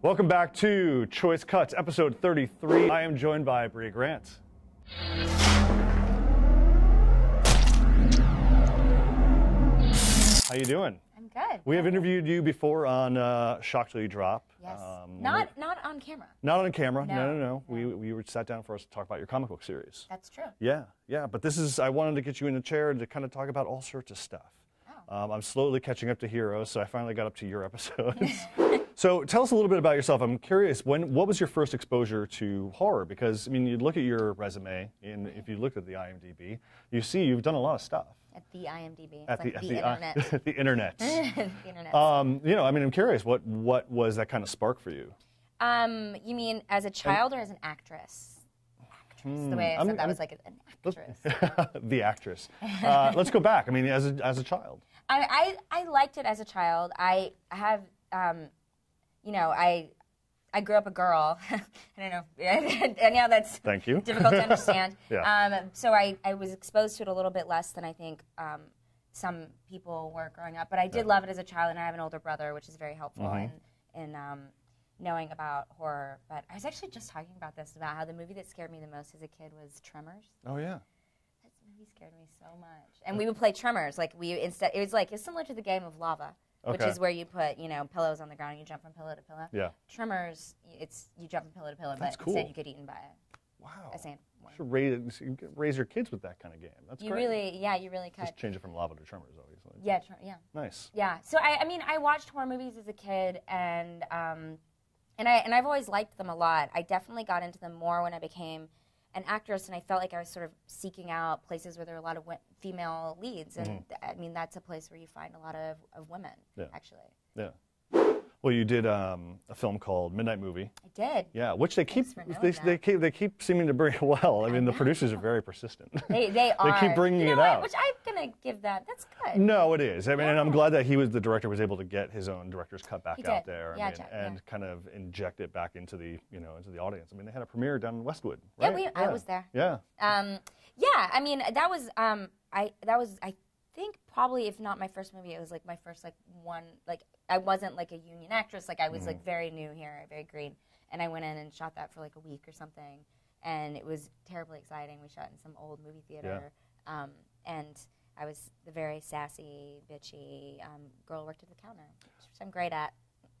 Welcome back to Choice Cuts, episode 33. I am joined by Brea Grant. How you doing? I'm good. We have interviewed you before on uh, Shock Till You Drop. Yes. Um, not not on camera. not on camera. No, No, no, no. We we were sat down for us to talk about your comic book series. That's true. Yeah, yeah. But this is I wanted to get you in a chair to kind of talk about all sorts of stuff. Oh. Um, I'm slowly catching up to Heroes, so I finally got up to your episodes. so tell us a little bit about yourself. I'm curious. When what was your first exposure to horror? Because I mean, you look at your resume, and if you look at the IMDb, you see you've done a lot of stuff At the IMDb. At like the, the, at the, internet. uh, the internet. the internet. um, you know, I mean, I'm curious. What what was that kind of spark for you? um, you mean as a child or as an actress? Actress. the way I said I'm- that I'm- was like an actress. the actress. Uh, let's go back. I mean, as a, as a child. I, I I liked it as a child. I have um, you know, I I grew up a girl. I don't know. and now that's Thank you. difficult to understand. Yeah. um, so I, I was exposed to it a little bit less than I think um, some people were growing up. But I did love it as a child, and I have an older brother, which is very helpful Mm-hmm. in, in um, knowing about horror. But I was actually just talking about this about how the movie that scared me the most as a kid was Tremors. Oh yeah. That movie scared me so much. And we would play Tremors. Like we instead, it was like it's similar to the game of Lava, which is where you put you know pillows on the ground and you jump from pillow to pillow. Yeah. Tremors, it's you jump from pillow to pillow, That's but cool. instead you get eaten by a, Wow. a sandworm. should raise, you raise your kids with that kind of game. That's You great. really, yeah, you really could. Just change it from lava to tremors, obviously. Yeah, tr- yeah, Nice. yeah. So I, I mean, I watched horror movies as a kid, and um, and I and I've always liked them a lot. I definitely got into them more when I became an actress, and I felt like I was sort of seeking out places where there were a lot of female leads, and th- I mean, that's a place where you find a lot of, of women, Yeah. actually. Yeah. Well, you did um, a film called Midnight Movie. I did. Yeah, which they keep they, they keep they keep seeming to bring well. I mean, the producers are very persistent. They, they are. keep bringing you know it what? out. Which I'm gonna give that. That's good. no, it is. I mean, and I'm glad that he was the director was able to get his own director's cut back He out did. there. I Yeah, mean, Jack- and yeah. kind of inject it back into the you know into the audience. I mean, they had a premiere down in Westwood. Yeah, Right? we- I was there. Yeah. Um, yeah, I mean that was um, I that was I think probably if not my first movie, it was like my first like one like I wasn't like a union actress, like I was Mm-hmm. like very new here, very green, and I went in and shot that for like a week or something, and it was terribly exciting. We shot in some old movie theater, um, and I was the very sassy, bitchy um, girl who worked at the counter, which I'm great at.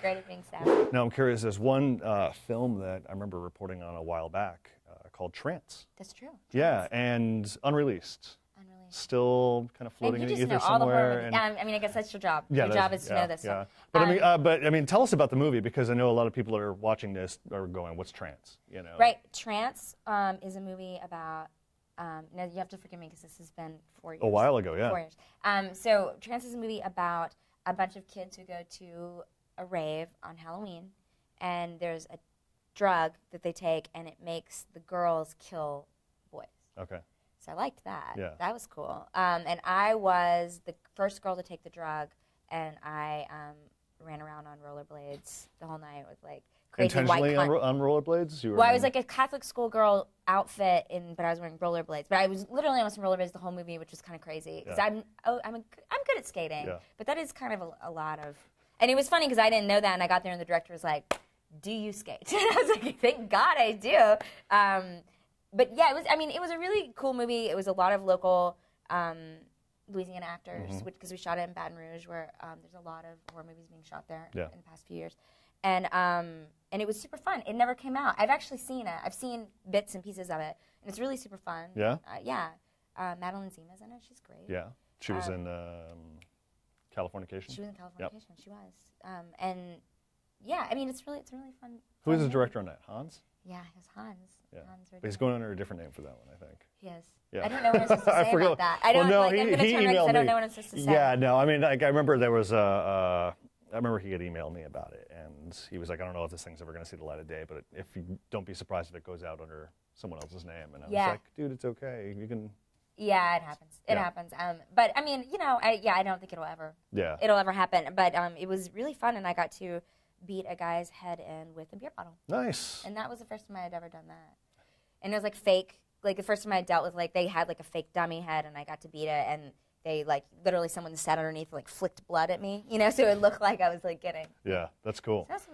great at being sassy. Now I'm curious. There's one uh, film that I remember reporting on a while back uh, called Trance. That's true. Yeah, and unreleased. Unreleased. Still kind of floating in ether know all the somewhere. and- Um, I mean, I guess that's your job. Yeah, your job is to yeah, know this yeah. stuff. But I mean, Um, uh, but I mean, tell us about the movie because I know a lot of people are watching this are going, "What's trance?" You know, Right. Trance um, is a movie about. Um, now you have to forgive me because this has been four years. A while ago, yeah. Four years. Um, so Trance is a movie about a bunch of kids who go to a rave on Halloween, and there's a drug that they take, and it makes the girls kill boys. Okay. So I liked that. Yeah. That was cool. Um, and I was the first girl to take the drug, and I um, ran around on rollerblades the whole night with like crazy white Intentionally on, ro- on rollerblades. You were well, I was like a Catholic schoolgirl outfit, in, but I was wearing rollerblades. But I was literally on some rollerblades the whole movie, which was kind of crazy. Because Yeah. I'm, oh, I'm, a, I'm good at skating, Yeah. but that is kind of a, a lot of. And it was funny because I didn't know that, and I got there, and the director was like, "Do you skate?" and I was like, "Thank God I do." Um, but yeah, it was. I mean, it was a really cool movie. It was a lot of local. Um, Louisiana actors, Mm-hmm. because we shot it in Baton Rouge, where um, there's a lot of horror movies being shot there Yeah. in the past few years, and um, and it was super fun. It never came out. I've actually seen it. I've seen bits and pieces of it, and it's really super fun. Yeah? uh, yeah. Uh, Madeline Zima's in it. She's great. yeah. She was in um, Californication. She was in Californication. She was, um, and yeah. I mean, it's really it's really fun. Who is the director on that? Hans. Yeah, it was Hans. Yeah. Hans But he's going under a different name for that one, I think. He is. Yeah. I don't know what I'm supposed to say about that. I don't no, like. he, I'm going to turn around 'cause emailed I don't me. know what I'm supposed to say. Yeah, no, I mean, like, I remember there was a. I remember he had emailed me about it, and he was like, "I don't know if this thing's ever going to see the light of day, but if you don't be surprised if it goes out under someone else's name." And I Yeah. was like, "Dude, it's okay. You can." Yeah, it happens. It Yeah. happens. Um, but I mean, you know, I, yeah, I don't think it'll ever, Yeah. it'll ever happen. But um, it was really fun, and I got to beat a guy's head in with a beer bottle, Nice. and that was the first time I had ever done that. And it was like fake, like the first time I dealt with like they had like a fake dummy head, and I got to beat it, and they like literally someone sat underneath like flicked blood at me, you know, so it looked like I was like getting. Yeah, that's cool. That's.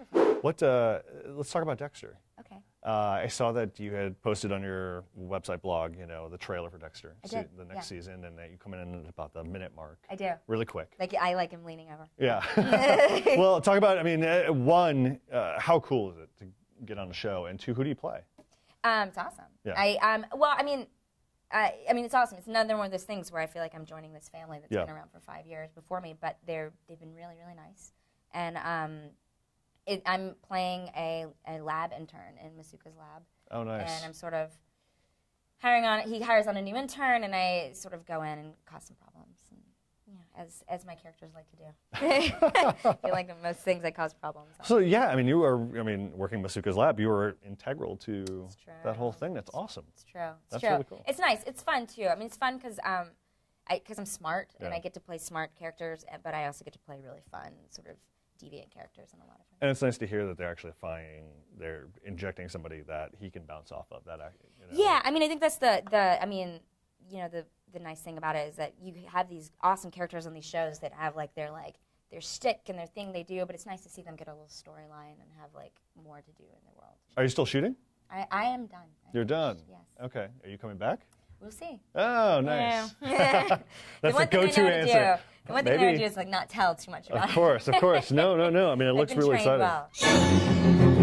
What? Uh, let's talk about Dexter. Okay. Uh, I saw that you had posted on your website blog, you know, the trailer for Dexter, I did, the next yeah. season, and that you come in at about the minute mark, I do. really quick. Like I like him leaning over. Yeah. well, talk about. I mean, uh, one, uh, how cool is it to get on the show, and two, who do you play? Um, it's awesome. Yeah. I um, well, I mean, I, I mean, it's awesome. It's another one of those things where I feel like I'm joining this family that's Yeah. been around for five years before me, but they're they've been really really nice, and um, it, I'm playing a, a lab intern in Masuka's lab, Oh, nice. and I'm sort of hiring on. He hires on a new intern, and I sort of go in and cause some problems. And, yeah, as as my characters like to do. I feel like most things I cause problems. So yeah, I mean, you are. I mean, working Masuka's lab, you were integral to that whole thing. That's awesome. It's true. It's That's true. really cool. It's nice. It's fun too. I mean, it's fun because um, I because I'm smart and I get to play smart characters, eh, but I also get to play really fun, sort of deviant characters in a lot of ways. And it's nice to hear that they're actually finding, they're injecting somebody that he can bounce off of. That you know. Yeah, I mean, I think that's the the. I mean, you know, the the nice thing about it is that you have these awesome characters on these shows that have like their like their stick and their thing they do, but it's nice to see them get a little storyline and have like more to do in the world. Are you still shooting? I, I am done. I'm You're done. Yes. Okay. Are you coming back? We'll see. Oh, nice. Yeah. That's the the one thing I go-to know how to answer. do. The one thing I know Maybe- do is like not tell too much about Of course, of course. No, no, no. I mean, it looks really trained exciting. well.